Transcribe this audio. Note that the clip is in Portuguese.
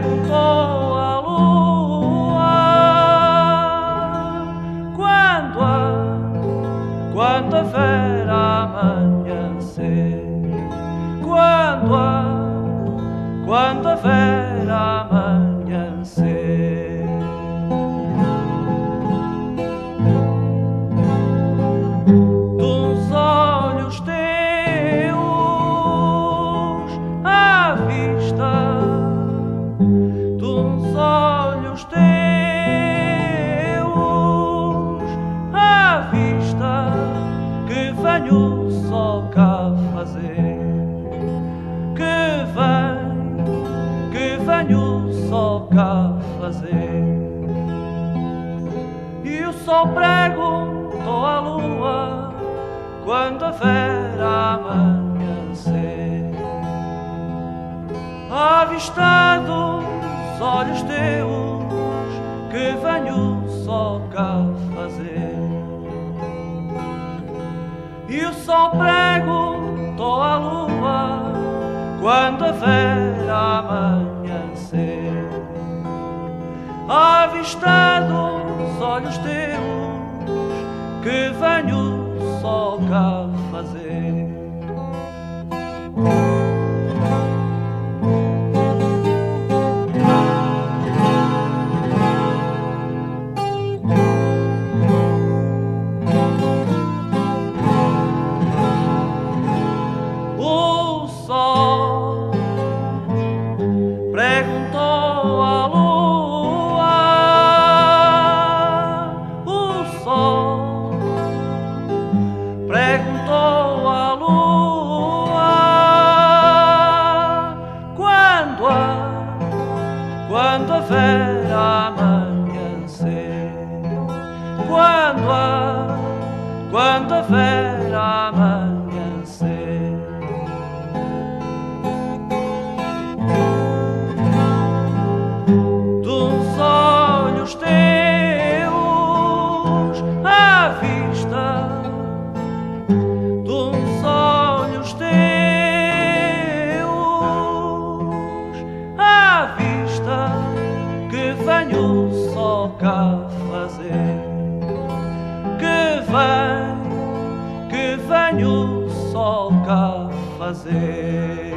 perguntou a lua. Quando a, quando a fazer. Que vem, que venho só cá fazer. E o sol pergunto a lua quando a ver amanhecer. Avistado os olhos teus que venho só cá fazer. E o sol prego perguntou à lua quando a vera amanhecer. Avistado os olhos teus que venho só cá quando a vera amanhecer, quando a quando a vera cá fazer. Que vem que venho só cá fazer